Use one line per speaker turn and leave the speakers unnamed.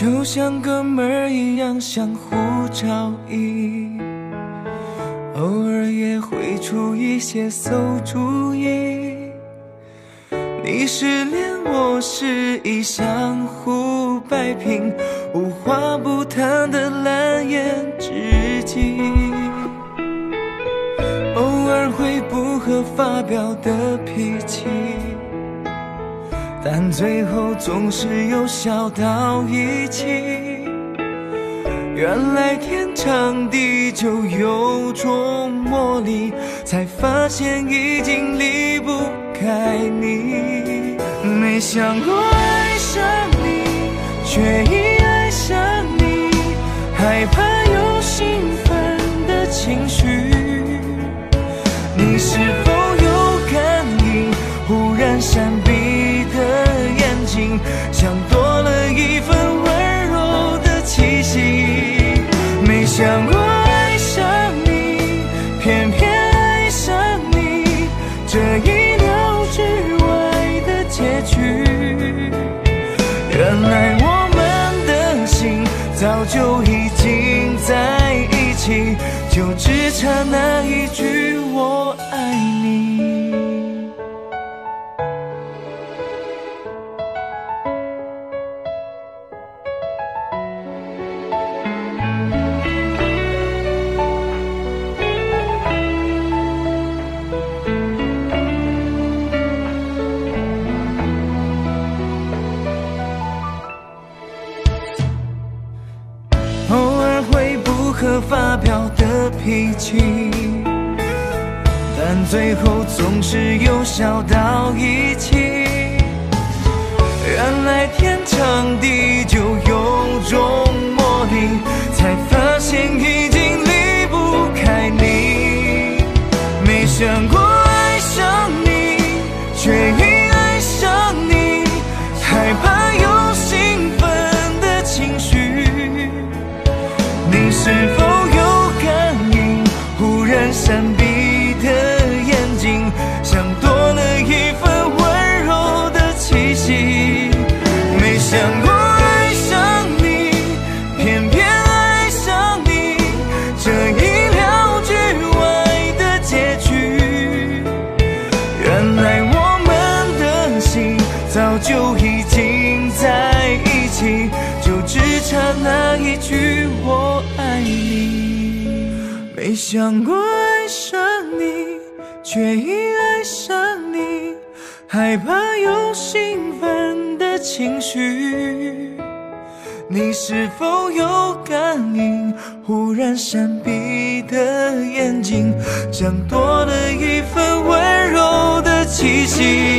就像哥们儿一样相互照应，偶尔也会出一些馊主意。你失恋，我失意，相互摆平，无话不谈的蓝颜知己。偶尔会不合发表的脾气。但最后总是又笑到一起。原来天长地久有种魔力，才发现已经离不开你。没想过爱上你，却已爱上你，害怕有兴奋的情绪。你是否有感应？忽然闪。像多了一份温柔的气息，没想过爱上你，偏偏爱上你，这意料之外的结局。原来我们的心早就已经在一起，就只差那一句我爱你。发飙的脾气，但最后总是又笑到一起。原来天长地久有种魔力，才发现已经离不开你。没想过那一句我爱你。没想过爱上你，却已爱上你，害怕有兴奋的情绪。你是否有感应？忽然闪避的眼睛，像多了一份温柔的气息。